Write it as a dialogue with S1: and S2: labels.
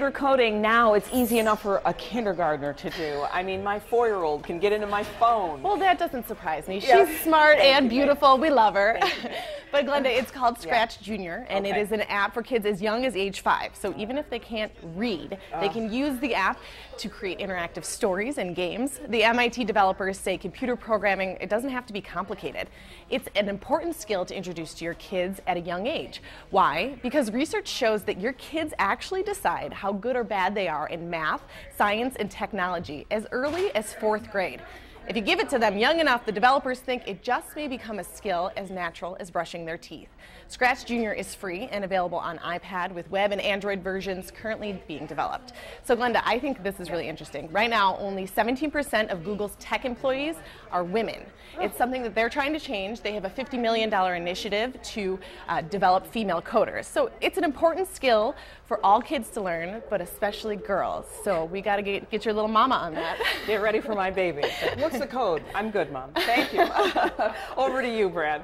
S1: Computer coding now it's easy enough for a kindergartner to do. I mean, my four-year-old can get into my phone.
S2: Well, that doesn't surprise me.
S1: Yeah.
S2: She's smart
S1: Thank
S2: and
S1: you,
S2: beautiful. We love her. But Glenda, it's called Scratch
S1: Yeah.
S2: Junior, and it
S1: Okay.
S2: is an app for kids as young as age five. So even if they can't read, they can use the app to create interactive stories and games. The MIT developers say computer programming it doesn't have to be complicated. It's an important skill to introduce to your kids at a young age. Why? Because research shows that your kids actually decide how good or bad they are in math, science, and technology as early as fourth grade. If you give it to them young enough, the developers think it just may become a skill as natural as brushing their teeth. Scratch Junior is free and available on iPad with web and Android versions currently being developed. So, Glenda, I think this is really interesting. Right now, only 17% of Google's tech employees are women. It's something that they're trying to change. They have a $50 million initiative to uh, develop female coders. So, it's an important skill for all kids to learn, but especially girls. So, we got to get, get your little mama on that.
S1: Get ready for my baby. What's the code? I'm good, Mom. Thank you. Over to you, Brad.